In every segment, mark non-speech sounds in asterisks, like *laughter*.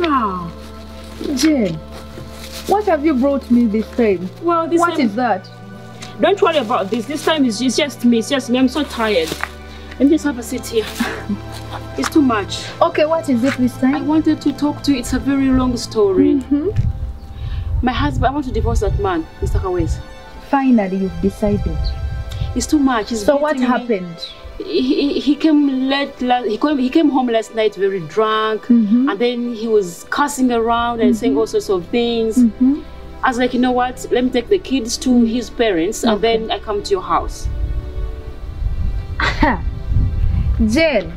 Now, Jane, what have you brought me this time? Well, this What time, is that? Don't worry about this. This time it's, it's just me. It's just me. I'm so tired. Let me just have a seat here. *laughs* it's too much. Okay, what is it this time? I wanted to talk to you. It's a very long story. Mm -hmm. My husband, I want to divorce that man, Mr. Kawes. Finally, you've decided. It's too much. He's So what me. happened? He, he, came late. la- He came, he came home last night very drunk, Mhm. and then he was cussing around and saying all sorts of things. Mhm. I was like, you know what? Let me take the kids to his parents, and then I come to your house. *laughs* Jane,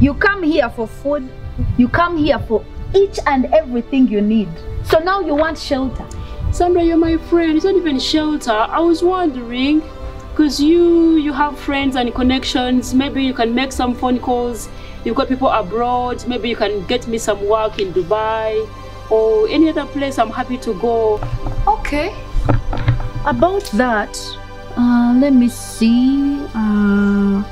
you come here for food, you come here for each and everything you need. So now you want shelter. Sandra, you're my friend. It's not even shelter. I was wondering, because you you have friends and connections. Maybe you can make some phone calls. You've got people abroad. Maybe you can get me some work in Dubai or any other place. I'm happy to go. Okay. About that, uh, let me see. Uh,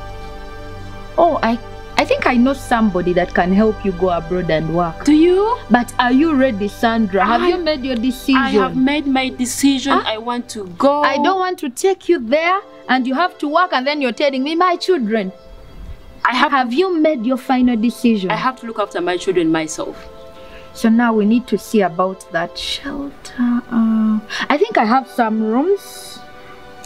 oh, I, I think I know somebody that can help you go abroad and work. Do you? But are you ready, Sandra? Have you made your decision? I have made my decision. Ah. I want to go. I don't want to take you there and you have to work and then you're telling me my children. I have. Have you made your final decision? I have to look after my children myself. So now we need to see about that shelter. Uh, I think I have some rooms.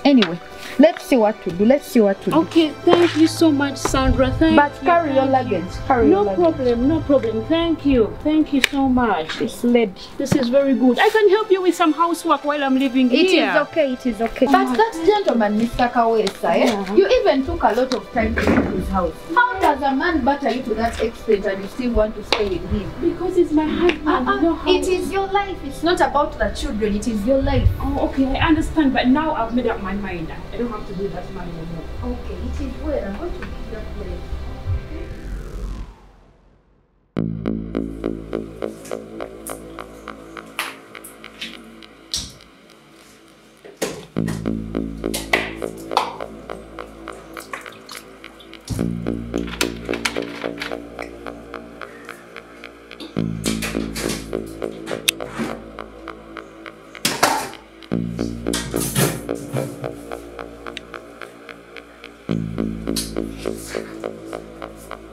Anyway, let's see what to do. Let's see what to do. Okay, thank you so much, Sandra. Thank But you. carry your thank you. luggage. Carry No your luggage. problem, no problem. Thank you. Thank you so much. This lady. This is very good. I can help you with some housework while I'm living It is here. It is okay, it is okay. Oh But my that gentleman, Mr. Kawesa, eh, Yeah. you even took a lot of time to get his house. How does a man batter you to that extent and you still want to stay with him? Because it's my husband. you know how... It is your life. It's not about the children. It is your life. Oh, okay, I understand. But now I've made up my mind. I don't have to do that man anymore. Okay, it is well. I'm going to give that place. Chai! Thank you.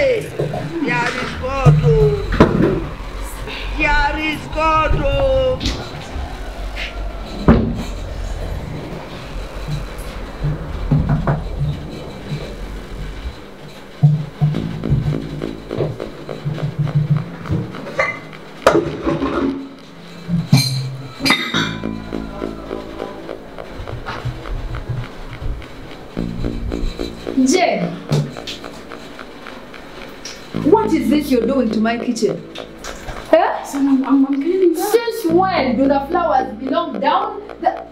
Chiariscoto! Chiariscoto! Jen, what is this you're doing to my kitchen? Huh? So I'm, I'm, I'm cleaning that. Since when do the flowers belong down the...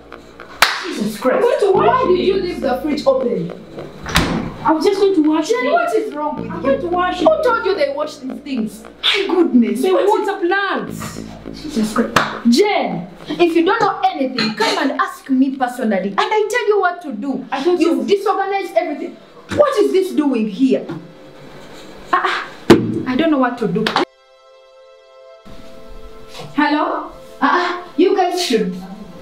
Jesus Christ. going to wash Why did you leave the fridge open? I was just going to wash Jen, it. what is wrong with you? I'm going to wash Who it. told you they wash these things? My goodness. They what is- water plants. Jesus Christ. Jen, if you don't know anything, come and ask me personally. And I tell you what to do. I thought You've you- disorganized everything. What is this doing here? Don't know what to do. Hello? Ah, ah, you guys should.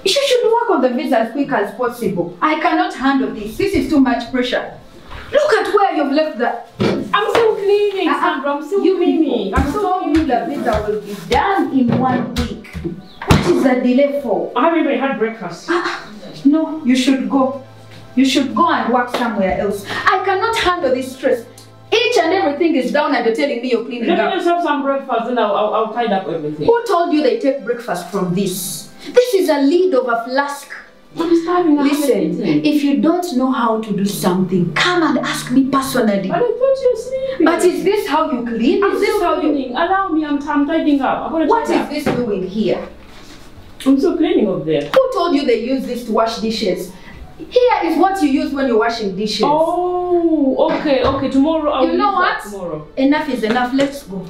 You should work on the visa as quick as possible. I cannot handle this. This is too much pressure. Look at where you've left the. I'm still cleaning, Uh-uh. Sandra. I'm still You cleaning. I'm told you the visa will be done in one week. What is the delay for? I haven't even had breakfast. Ah, no, you should go. You should go and work somewhere else. I cannot handle this stress. Each and everything is down and you're telling me you're cleaning up. Let me just have some breakfast, and I'll, I'll, I'll tidy up everything. Who told you they take breakfast from this? This is a lid of a flask. I'm starving. Listen, if you don't know how to do something, come and ask me personally. But I thought you were sleeping. But is this how you clean? I'm Is this still how you cleaning. Allow me. I'm, I'm tidying up. I'm gonna What up. this doing here? I'm still cleaning up there. Who told you they use this to wash dishes? Here is what you use when you're washing dishes. Oh, okay, okay. Tomorrow I'll You know what? Tomorrow. Enough is enough. Let's go.